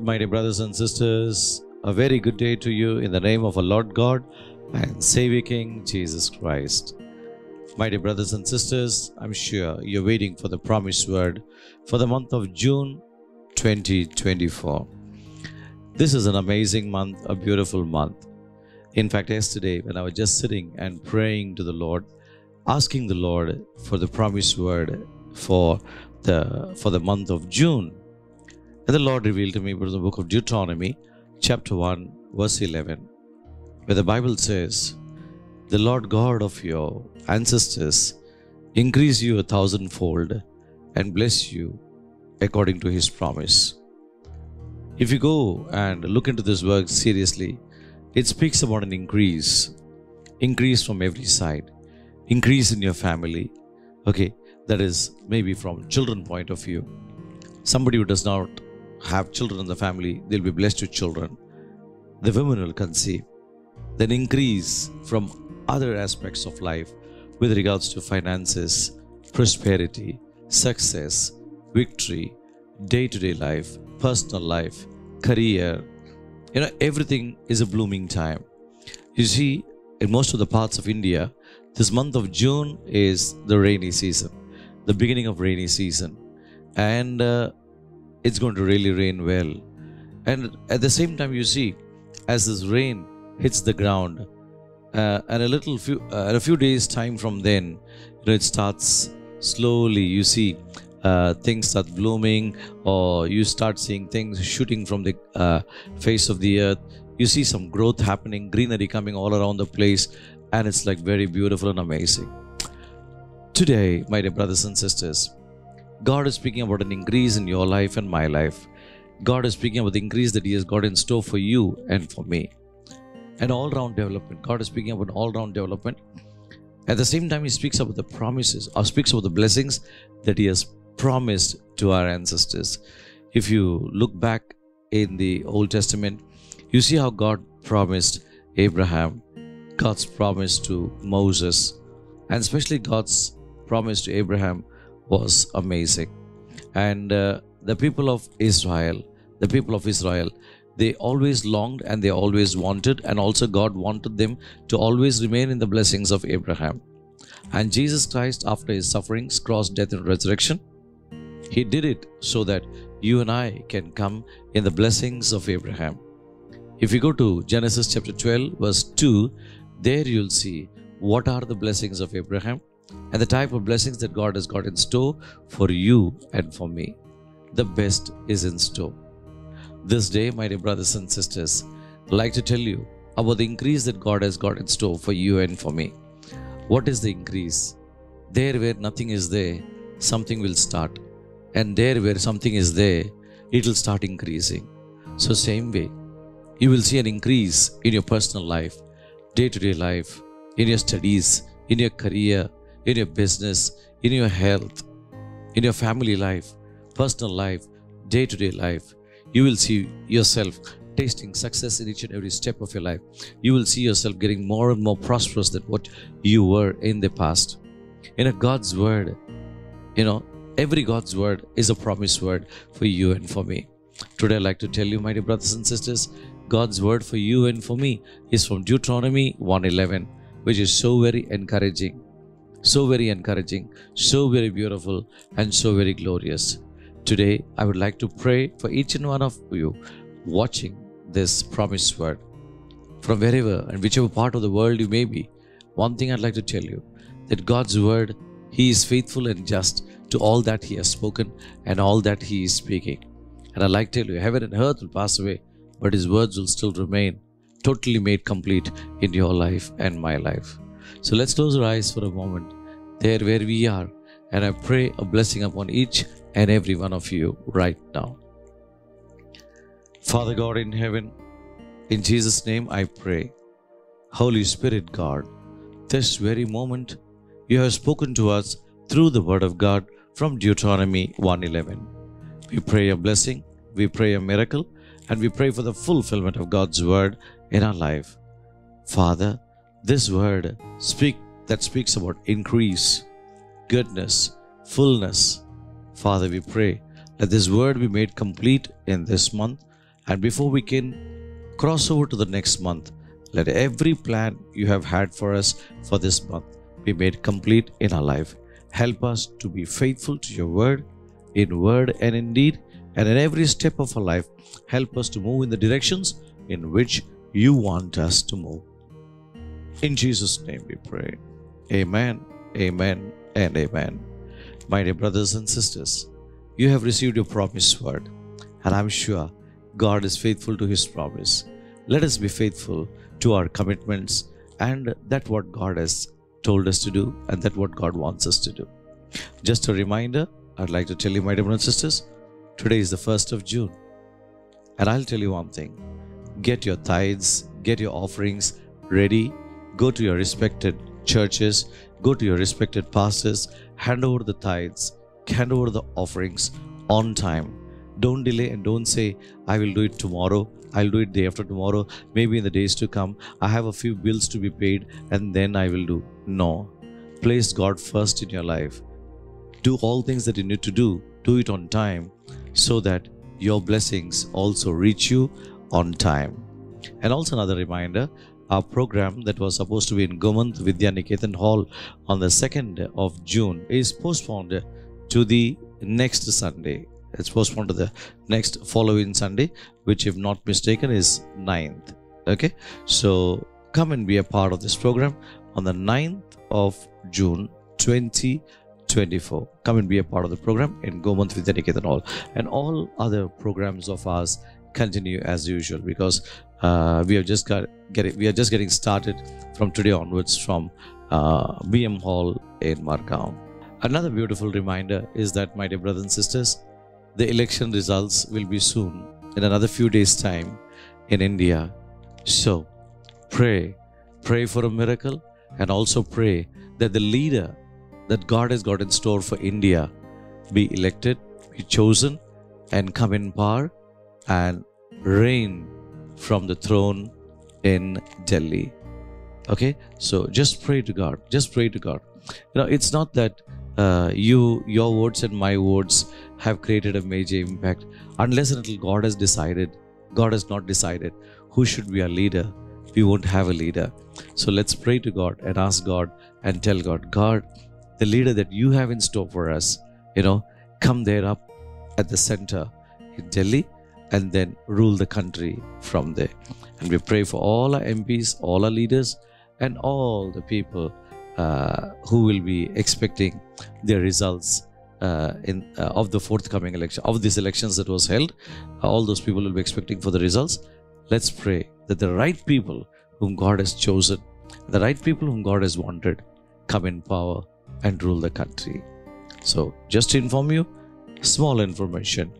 my dear brothers and sisters. A very good day to you in the name of our Lord God and Savior King Jesus Christ. My dear brothers and sisters, I'm sure you're waiting for the promised word for the month of June 2024. This is an amazing month, a beautiful month. In fact, yesterday, when I was just sitting and praying to the Lord, asking the Lord for the promised word for the for the month of June, and the Lord revealed to me from the book of Deuteronomy, chapter 1, verse 11, where the Bible says, The Lord God of your ancestors increase you a thousandfold and bless you according to his promise. If you go and look into this work seriously, it speaks about an increase, increase from every side, increase in your family. Okay, that is maybe from children point of view. Somebody who does not have children in the family, they'll be blessed with children. The women will conceive. Then increase from other aspects of life with regards to finances, prosperity, success, victory, day to day life, personal life, career. You know, everything is a blooming time. You see, in most of the parts of India, this month of June is the rainy season, the beginning of rainy season. And uh, it's going to really rain well. And at the same time, you see, as this rain hits the ground, uh, and a little few, uh, a few days time from then, you know, it starts slowly. You see, uh, things start blooming, or you start seeing things shooting from the uh, face of the earth. You see some growth happening, greenery coming all around the place, and it's like very beautiful and amazing. Today, my dear brothers and sisters, God is speaking about an increase in your life and my life. God is speaking about the increase that He has got in store for you and for me. An all round development. God is speaking about all round development. At the same time, He speaks about the promises or speaks about the blessings that He has promised to our ancestors. If you look back in the Old Testament, you see how God promised Abraham, God's promise to Moses, and especially God's promise to Abraham was amazing. And uh, the people of Israel, the people of Israel, they always longed and they always wanted, and also God wanted them to always remain in the blessings of Abraham. And Jesus Christ, after his sufferings, cross, death, and resurrection, he did it so that you and I can come in the blessings of Abraham. If you go to Genesis chapter 12, verse 2, there you'll see what are the blessings of Abraham and the type of blessings that God has got in store for you and for me. The best is in store. This day, my dear brothers and sisters, I'd like to tell you about the increase that God has got in store for you and for me. What is the increase? There where nothing is there, something will start. And there where something is there, it will start increasing. So, same way, you will see an increase in your personal life, day to day life, in your studies, in your career, in your business, in your health, in your family life, personal life, day to day life. You will see yourself tasting success in each and every step of your life. You will see yourself getting more and more prosperous than what you were in the past. In a God's word, you know, every God's word is a promise word for you and for me. Today, I'd like to tell you, my dear brothers and sisters, God's word for you and for me is from Deuteronomy 1:11, which is so very encouraging so very encouraging, so very beautiful, and so very glorious. Today, I would like to pray for each and one of you watching this promised word. From wherever and whichever part of the world you may be, one thing I'd like to tell you that God's word, He is faithful and just to all that He has spoken and all that He is speaking. And I'd like to tell you, heaven and earth will pass away, but His words will still remain totally made complete in your life and my life. So let's close our eyes for a moment, there where we are, and I pray a blessing upon each and every one of you right now. Father God in heaven, in Jesus' name I pray. Holy Spirit God, this very moment you have spoken to us through the word of God from Deuteronomy 1:11. We pray a blessing, we pray a miracle, and we pray for the fulfillment of God's word in our life. Father, this word speak that speaks about increase, goodness, fullness. Father, we pray let this word be made complete in this month And before we can cross over to the next month, let every plan you have had for us for this month be made complete in our life. Help us to be faithful to your word, in word and in deed, and in every step of our life. Help us to move in the directions in which you want us to move. In Jesus' name we pray. Amen, amen, and amen. My dear brothers and sisters, you have received your promised word, and I'm sure God is faithful to his promise. Let us be faithful to our commitments and that what God has told us to do and that what God wants us to do. Just a reminder, I'd like to tell you, my dear brothers and sisters, today is the 1st of June. And I'll tell you one thing get your tithes, get your offerings ready, go to your respected churches, go to your respected pastors, hand over the tithes, hand over the offerings on time. Don't delay and don't say, I will do it tomorrow. I'll do it day after tomorrow, maybe in the days to come. I have a few bills to be paid and then I will do. No. Place God first in your life. Do all things that you need to do. Do it on time so that your blessings also reach you on time. And also another reminder, our program that was supposed to be in Gomanth Vidya Hall on the 2nd of June is postponed to the next Sunday. It's postponed to the next following Sunday, which, if not mistaken, is 9th. Okay, so come and be a part of this program on the 9th of June 2024. Come and be a part of the program in Gomanth Vidya Hall, and all other programs of ours continue as usual because uh, we have just got getting we are just getting started from today onwards from uh, BM Hall in Margao. Another beautiful reminder is that, my dear brothers and sisters, the election results will be soon in another few days' time in India. So pray, pray for a miracle, and also pray that the leader that God has got in store for India be elected, be chosen, and come in power and reign from the throne in Delhi. Okay, so just pray to God. Just pray to God. You know, it's not that uh, you, your words and my words have created a major impact unless and until God has decided. God has not decided who should be our leader. We won't have a leader. So let's pray to God and ask God and tell God, God, the leader that you have in store for us, you know, come there up at the center in Delhi and then rule the country from there. And we pray for all our MPs, all our leaders, and all the people uh, who will be expecting their results uh, in uh, of the forthcoming election of these elections that was held. all those people will be expecting for the results. Let's pray that the right people whom God has chosen, the right people whom God has wanted, come in power and rule the country. So, just to inform you, small information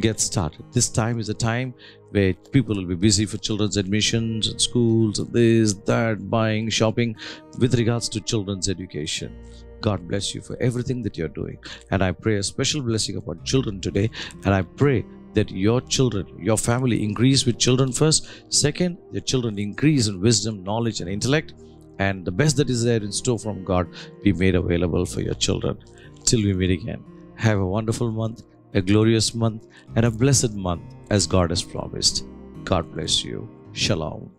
get started. This time is a time where people will be busy for children's admissions and schools this, that, buying, shopping with regards to children's education. God bless you for everything that you're doing. And I pray a special blessing upon children today. And I pray that your children, your family increase with children first. Second, your children increase in wisdom, knowledge, and intellect. And the best that is there in store from God be made available for your children. Till we meet again. Have a wonderful month a glorious month, and a blessed month as God has promised. God bless you. Shalom.